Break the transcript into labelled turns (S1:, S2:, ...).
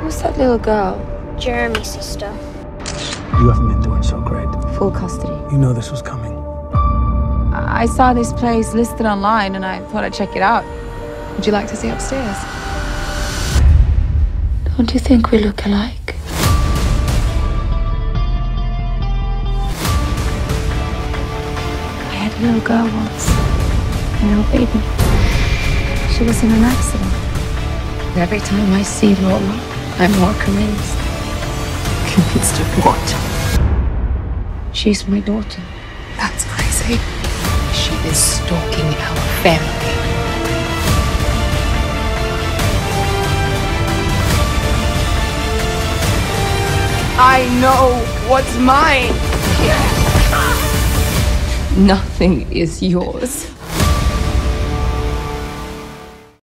S1: Who's that little girl?
S2: Jeremy's sister.
S3: You haven't been doing so great.
S1: Full custody.
S3: You know this was coming.
S1: I saw this place listed online and I thought I'd check it out. Would you like to see upstairs? Don't you think we look alike? I had a little girl once, a little baby. She was in an accident. Every time I see Lola, I'm more convinced.
S3: Convinced of what?
S1: She's my daughter.
S4: That's crazy. She is stalking our family.
S1: I know what's mine.
S4: Nothing is yours.